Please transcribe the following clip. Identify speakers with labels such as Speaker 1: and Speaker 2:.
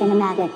Speaker 1: cinematic.